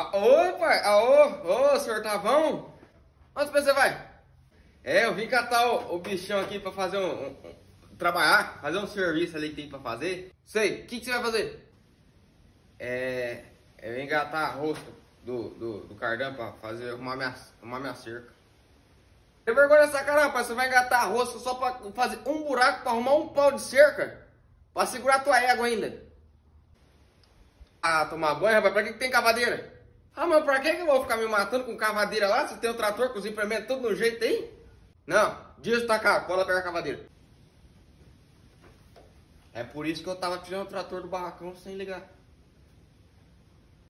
Oi, pai. Ô, ô, senhor, tá bom? Onde você vai? É, eu vim catar o, o bichão aqui pra fazer um, um, um, Trabalhar, fazer um serviço ali que tem pra fazer. Sei, o que, que você vai fazer? É. Eu engatar a rosca do, do, do cardan pra fazer arrumar minha, minha cerca. Tem vergonha nessa cara, rapaz. Você vai engatar a rosca só pra fazer um buraco pra arrumar um pau de cerca? Pra segurar tua égua ainda. Ah, tomar banho, rapaz. Pra que, que tem cavadeira? Ah, mas pra que, eu vou ficar me matando com cavadeira lá? Se tem o trator com os implementos tudo no jeito aí? Não, dias tá cá, cola pegar a cavadeira. É por isso que eu tava tirando o trator do barracão sem ligar.